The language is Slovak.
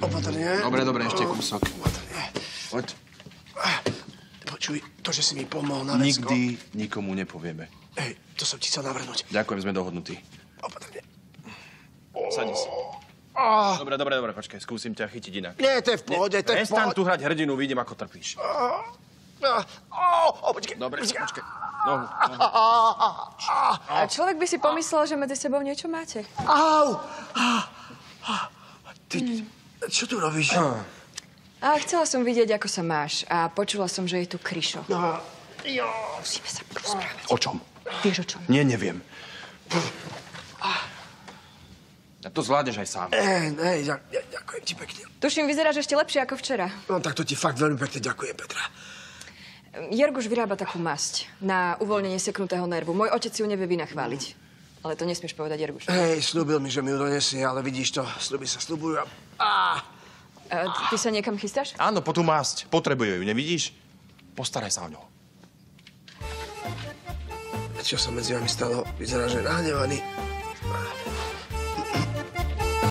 Opatrne. Dobre, dobre, ešte kúsok. Opatrne. Poď. Počuj, to, že si mi pomohol na vecko. Nikdy nikomu nepovieme. Hej, to som ti chcel navrhnúť. Ďakujem, sme dohodnutí. Opatrne. Sadni si. Dobre, dobre, dobre, počkaj, skúsim ťa chytiť inak. Nie, to je v pohode, to je v Prestan pohode. tu hrať hrdinu, vidím, ako trpíš. Á, Ó, ó, počkej. Dobre, počkaj. Nohu, nohu. A človek by si pomyslel, že medzi sebou niečo máte. Au! Ty, čo tu robíš? A chcela som vidieť, ako sa máš. A počula som, že je tu Kryšo. No, jo. Musíme sa porozprávať. O čom? Vieš o čom? Nie, neviem. A to zvládneš aj sám. Ej, nej, ďak, ďak- ďakujem ti pekne. Tuším, vyzeráš ešte lepšie ako včera. No tak to ti fakt veľmi pekne ďakujem, Petra. Jerguš vyrába takú masť na uvoľnenie seknutého nervu. Môj otec si ju nevie vynachváliť. Ale to nesmieš povedať Jerguš. Hej, slúbil mi, že mi ju donesie, ale vidíš to, slúby sa slúbujú a... Á, A ty sa niekam chystáš? Áno, po tú masť. Potrebuje ju, nevidíš? Postaraj sa o ňo. čo sa medzi vami stalo? Vyzerá, že nahnevaný.